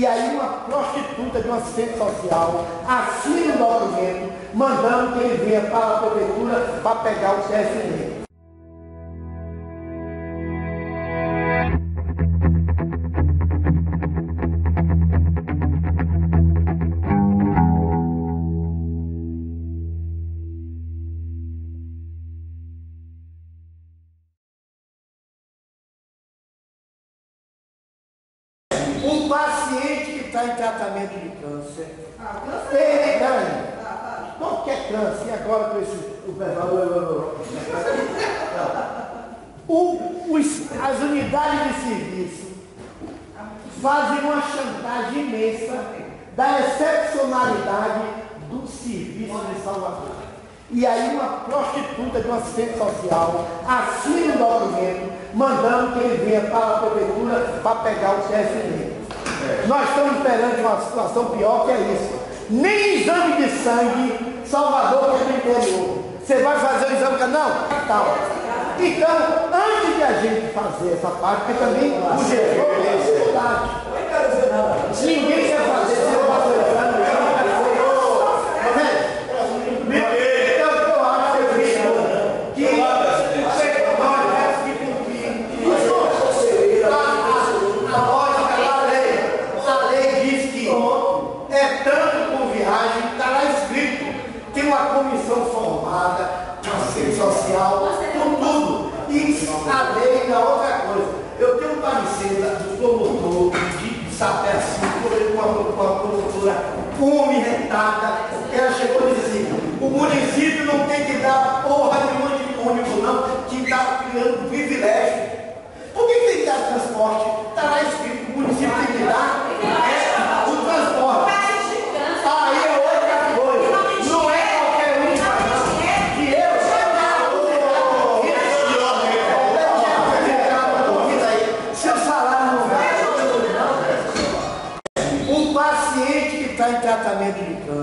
E aí uma prostituta de uma assistente social assina um documento mandando que ele venha para a prefeitura para pegar o CSD. Está em tratamento de câncer. Ah, câncer? Peraí. Ah, Qualquer câncer, e agora com esse o pessoal. O, os, as unidades de serviço fazem uma chantagem imensa da excepcionalidade do serviço de Salvador. E aí uma prostituta de uma assistente social assina um documento mandando que ele venha para a prefeitura para pegar o CSD. Nós estamos perante uma situação pior que é isso. Nem exame de sangue Salvador que é. Você vai fazer o exame, não, tal. Então, antes de a gente fazer essa parte, porque também o gestor tem dificuldade. Ninguém quer fazer, você não vai fazer o exame, Tá vendo? Então, eu acho que eu digo que nós temos que cumprir a, a, a lógica da lei. A lei diz que é tanto por viagem, está lá escrito. Tem uma comissão formada, uma assistente social, com tudo. E a lei é outra coisa. Eu tenho um parecer da- do promotor de Sapé assim, com a, com promotora come retada, ela chegou e disse assim, o município não tem que dar porra nenhuma de ônibus não, que está criando privilégio. Em tratamento de câncer.